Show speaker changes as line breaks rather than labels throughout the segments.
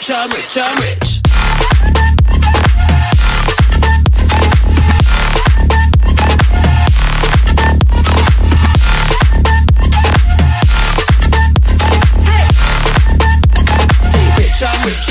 rich, I'm rich, I'm rich. Hey. I'm rich,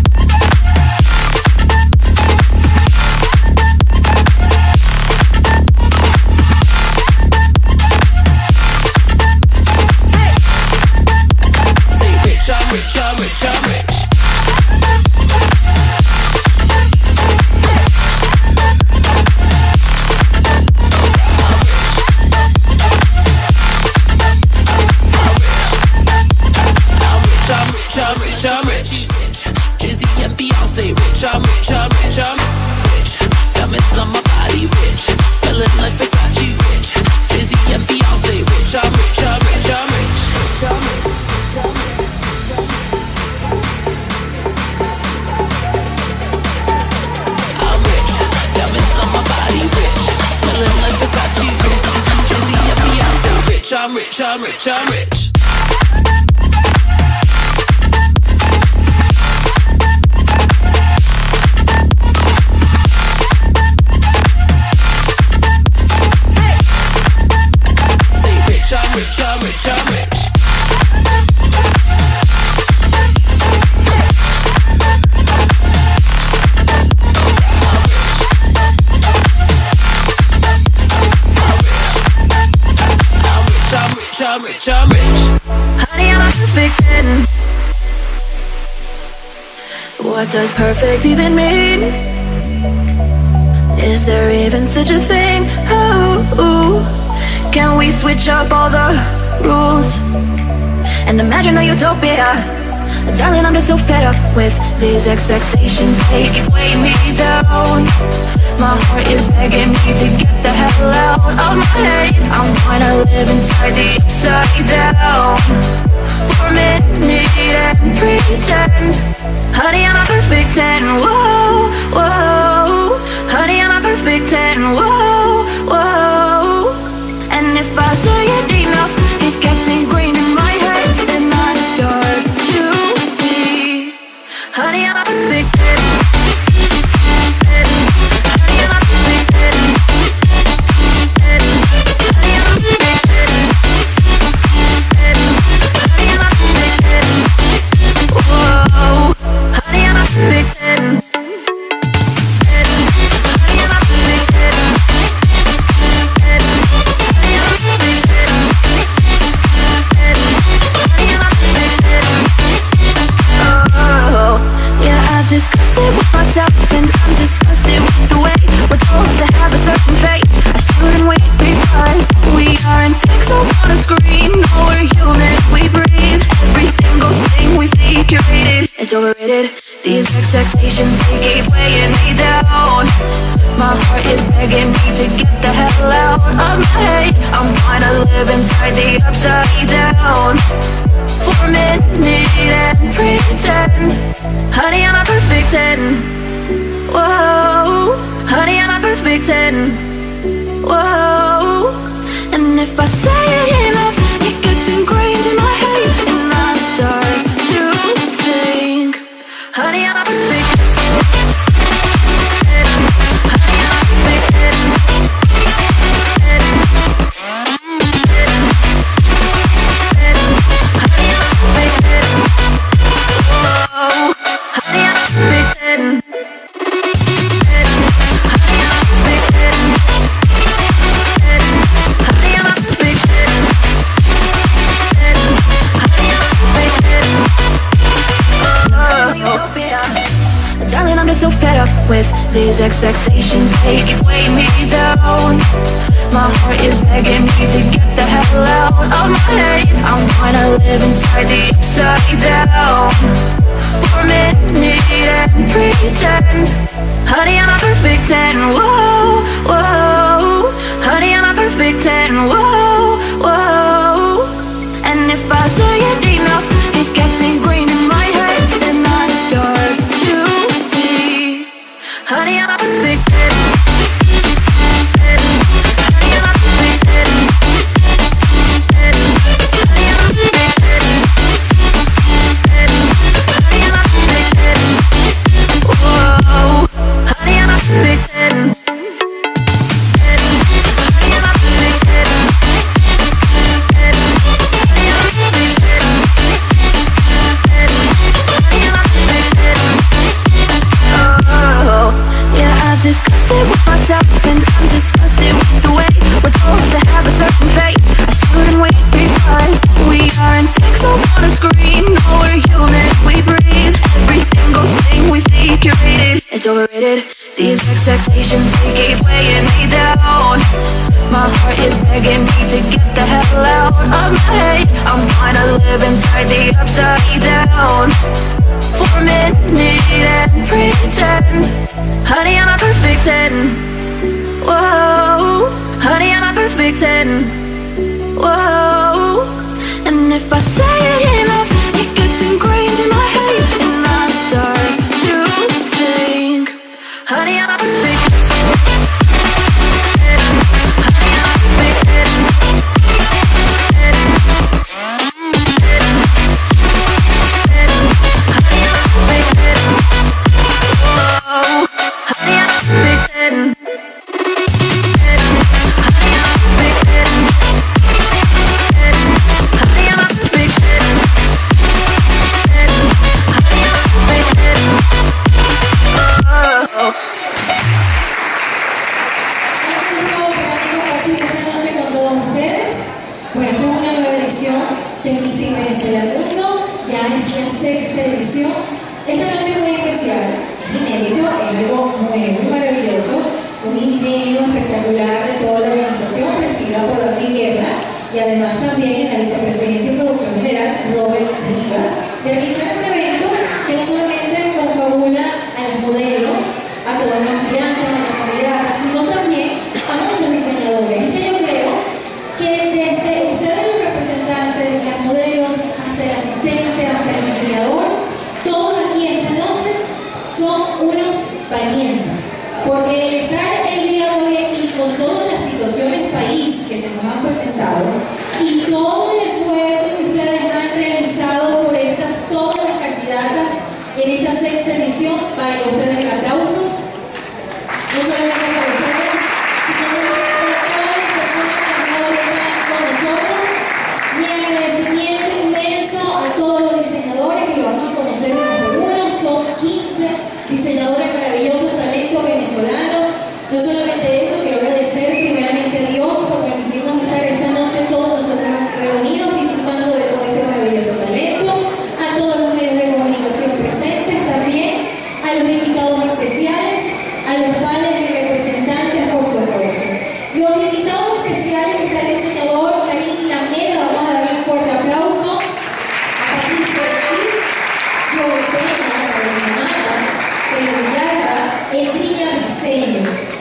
rich, I'm rich. Jay-Z and Beyonce, rich, I'm rich, I'm rich, I'm rich. Diamonds on my body, rich. Spelling like Versace, rich. Jay-Z and Beyonce, rich, I'm rich, I'm rich, I'm rich. I'm rich. I'm rich. Diamonds on my body, rich. Smelling like Versace, rich. Jay-Z and Beyonce, rich. I'm rich, I'm rich, I'm rich. I'm rich, I'm rich,
Honey, I'm a perfect 10. What does perfect even mean? Is there even such a thing? Oh, can we switch up all the rules and imagine a utopia? Darling, I'm just so fed up with these expectations. They weighing me down. My heart is begging me to get the hell out of my head. I'm gonna live inside the upside down for a minute and pretend. Honey, I'm a perfect 10. Whoa, whoa. Honey, I'm a perfect 10. Whoa, whoa. And if I expectations they keep weighing me down. My heart is begging me to get the hell out of my head. I'm gonna live inside the upside down for a minute and pretend Honey, I'm a perfect 10 Whoa Honey, I'm a perfect 10 Whoa And if I say it enough It gets ingrained these expectations. They weighing me down. My heart is begging me to get the hell out of my head. I'm gonna live inside the upside down for a minute and pretend. Honey, I'm a perfect 10. Whoa, whoa. Honey, I'm a perfect 10. Whoa, whoa. And if I say it enough, it gets ingrained Honey, I'm a perfect expectations they keep weighing me down. My heart is begging me to get the hell out of my head. I'm gonna live inside the upside down for a minute and pretend Honey, I'm a perfect 10. Whoa, honey, I'm a perfect 10. Whoa, and if I say it
unos valientes. Porque el estar el día de hoy aquí con todas las situaciones país que se nos han presentado y todo el esfuerzo que ustedes han realizado por estas, todas las candidatas en esta sexta edición, para que ustedes aplausos no solamente por ustedes, sino también por todas las personas que han estado ahorita con nosotros. Mi agradecimiento inmenso a todos los diseñadores que lo vamos a conocer uno por uno. Son 15 diseñadores maravillosos, talento venezolano. No solamente eso, quiero agradecer primeramente a Dios por permitirnos estar esta noche todos nosotros reunidos disfrutando de todo este maravilloso talento, a todos los medios de comunicación presentes también, a los invitados especiales, a los padres y representantes por su esfuerzo. Los invitados especiales está el diseñador Karim Lameda, vamos a darle un fuerte aplauso. A Patricia Ortiz, de plata, Edrina Briseño.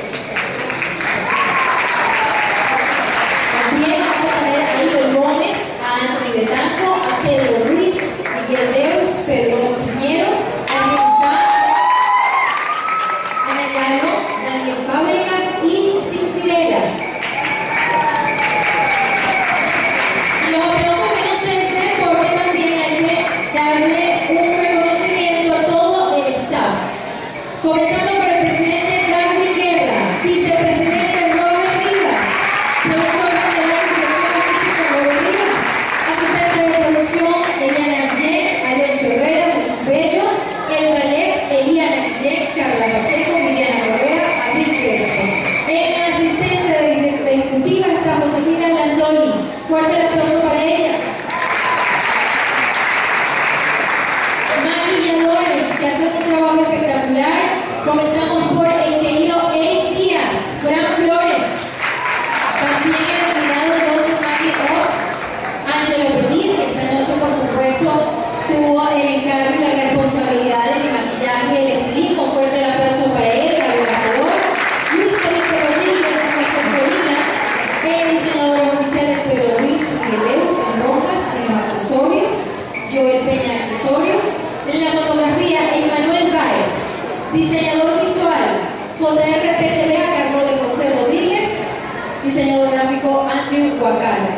Fuerte el aplauso para ella. maquilladores que hacen un trabajo espectacular. Comenzamos por el querido Eric Díaz, Fran Flores, también el admirado Joseph Maquillot, Ángelo Petit, que esta noche por supuesto tuvo el encargo y la responsabilidad de mi maquillaje y el estilismo. Fuerte el aplauso para él, Gabriel Hacedor, Luis Felipe Rodríguez, el diseñador Guerreros en Rojas, en los accesorios, Joel Peña Accesorios, en la fotografía Emmanuel Báez, diseñador visual, JRP TV a cargo de José Rodríguez, diseñador gráfico Andrew Huacana.